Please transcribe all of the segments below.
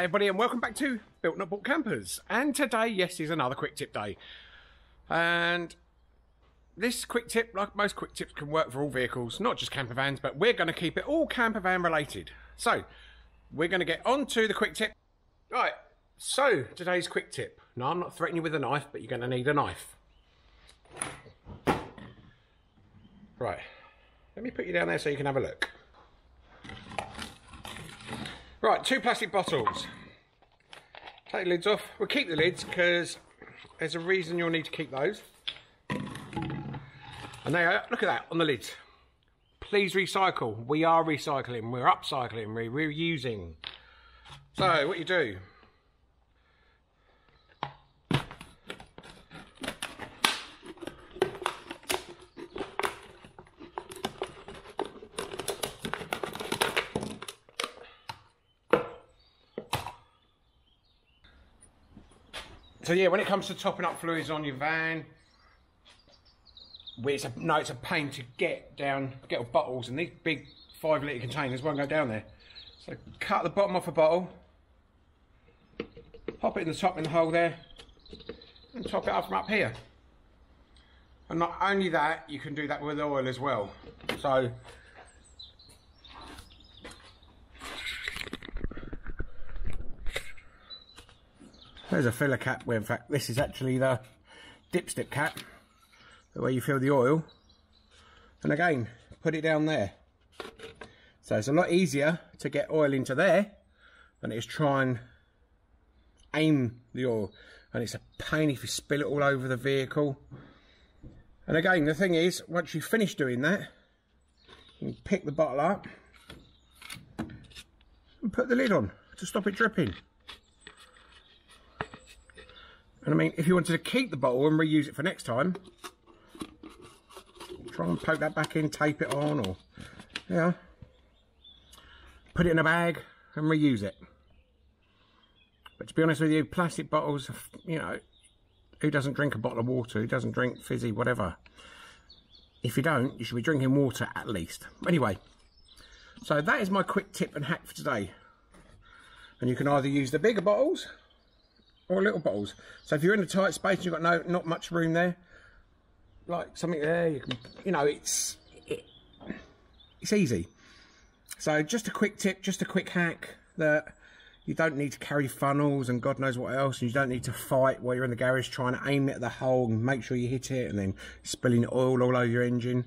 Hi everybody and welcome back to Built Not Bought Campers. And today, yes, is another quick tip day. And this quick tip, like most quick tips, can work for all vehicles, not just camper vans, but we're going to keep it all camper van related. So, we're going to get on to the quick tip. Right, so today's quick tip. now I'm not threatening you with a knife, but you're going to need a knife. Right, let me put you down there so you can have a look. Right, two plastic bottles. Take the lids off. We'll keep the lids because there's a reason you'll need to keep those. And there, look at that on the lids. Please recycle. We are recycling. We're upcycling. We're reusing. So what you do, So yeah, when it comes to topping up fluids on your van, it's a, no, it's a pain to get down, get bottles, and these big five litre containers won't go down there. So cut the bottom off a bottle, pop it in the top in the hole there, and top it up from up here. And not only that, you can do that with oil as well. So There's a filler cap where in fact this is actually the dipstick cap where you fill the oil. And again put it down there. So it's a lot easier to get oil into there than it is try and aim the oil. And it's a pain if you spill it all over the vehicle. And again the thing is once you finish doing that you pick the bottle up and put the lid on to stop it dripping and I mean, if you wanted to keep the bottle and reuse it for next time, try and poke that back in, tape it on, or, yeah, put it in a bag and reuse it. But to be honest with you, plastic bottles, you know, who doesn't drink a bottle of water? Who doesn't drink fizzy, whatever? If you don't, you should be drinking water at least. Anyway, so that is my quick tip and hack for today. And you can either use the bigger bottles or little bottles. So if you're in a tight space and you've got no not much room there, like something there, you can, you know, it's it, it's easy. So just a quick tip, just a quick hack that you don't need to carry funnels and God knows what else, and you don't need to fight while you're in the garage trying to aim it at the hole and make sure you hit it and then spilling oil all over your engine.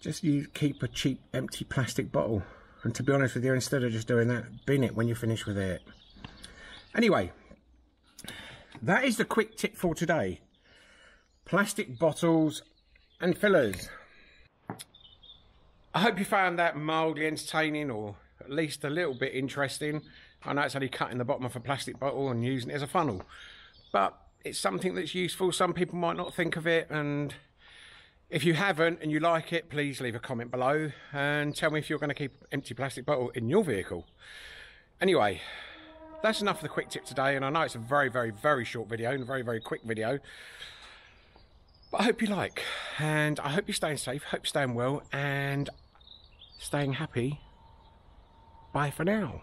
Just you keep a cheap empty plastic bottle. And to be honest with you, instead of just doing that, bin it when you finish with it. Anyway, that is the quick tip for today. Plastic bottles and fillers. I hope you found that mildly entertaining or at least a little bit interesting. I know it's only cutting the bottom of a plastic bottle and using it as a funnel. But it's something that's useful. Some people might not think of it and if you haven't and you like it, please leave a comment below and tell me if you're going to keep empty plastic bottle in your vehicle. Anyway, that's enough for the quick tip today. And I know it's a very, very, very short video and a very, very quick video. But I hope you like. And I hope you're staying safe, hope you're staying well, and staying happy. Bye for now.